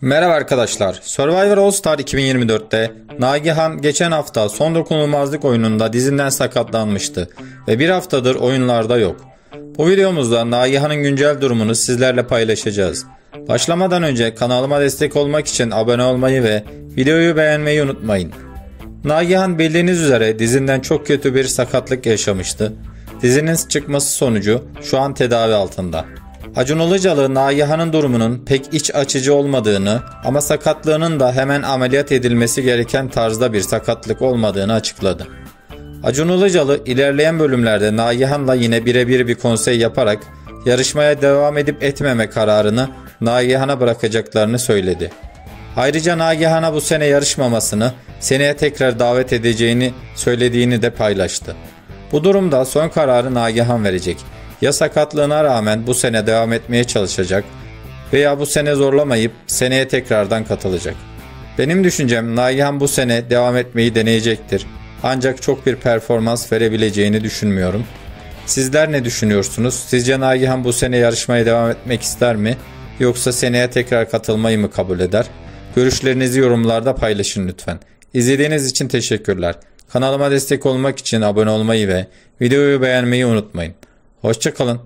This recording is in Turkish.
Merhaba arkadaşlar. Survivor All Star 2024'te Nagihan geçen hafta son dokunulmazlık oyununda dizinden sakatlanmıştı ve bir haftadır oyunlarda yok. Bu videomuzda Nagihan'ın güncel durumunu sizlerle paylaşacağız. Başlamadan önce kanalıma destek olmak için abone olmayı ve videoyu beğenmeyi unutmayın. Nagihan bildiğiniz üzere dizinden çok kötü bir sakatlık yaşamıştı. Dizinin çıkması sonucu şu an tedavi altında. Acun Ilıcalı Nagihan'ın durumunun pek iç açıcı olmadığını ama sakatlığının da hemen ameliyat edilmesi gereken tarzda bir sakatlık olmadığını açıkladı. Acun Ilıcalı ilerleyen bölümlerde Nagihan'la yine birebir bir konsey yaparak yarışmaya devam edip etmeme kararını Nagihan'a bırakacaklarını söyledi. Ayrıca Nagihan'a bu sene yarışmamasını seneye tekrar davet edeceğini söylediğini de paylaştı. Bu durumda son kararı Nagihan verecek. Ya sakatlığına rağmen bu sene devam etmeye çalışacak veya bu sene zorlamayıp seneye tekrardan katılacak. Benim düşüncem Nagihan bu sene devam etmeyi deneyecektir. Ancak çok bir performans verebileceğini düşünmüyorum. Sizler ne düşünüyorsunuz? Sizce Nagihan bu sene yarışmaya devam etmek ister mi? Yoksa seneye tekrar katılmayı mı kabul eder? Görüşlerinizi yorumlarda paylaşın lütfen. İzlediğiniz için teşekkürler. Kanalıma destek olmak için abone olmayı ve videoyu beğenmeyi unutmayın. Hoşçakalın.